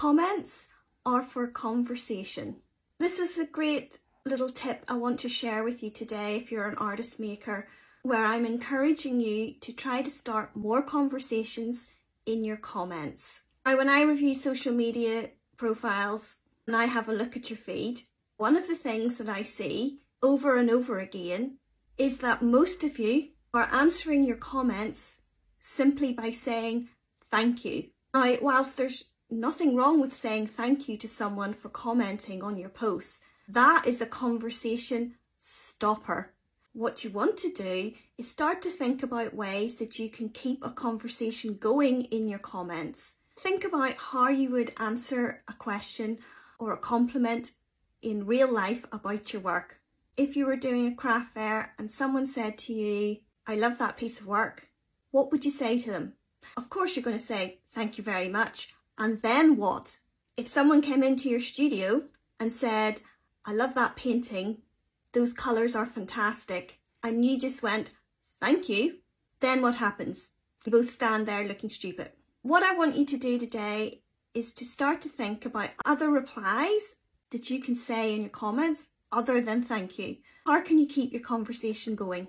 Comments are for conversation. This is a great little tip I want to share with you today if you're an artist maker, where I'm encouraging you to try to start more conversations in your comments. Now, when I review social media profiles and I have a look at your feed, one of the things that I see over and over again is that most of you are answering your comments simply by saying thank you. Now, whilst there's nothing wrong with saying thank you to someone for commenting on your posts, that is a conversation stopper. What you want to do is start to think about ways that you can keep a conversation going in your comments. Think about how you would answer a question or a compliment in real life about your work. If you were doing a craft fair and someone said to you, I love that piece of work, what would you say to them? Of course, you're going to say, thank you very much. And then what? If someone came into your studio and said, I love that painting, those colours are fantastic, and you just went, thank you, then what happens? You both stand there looking stupid. What I want you to do today is to start to think about other replies that you can say in your comments other than thank you. How can you keep your conversation going?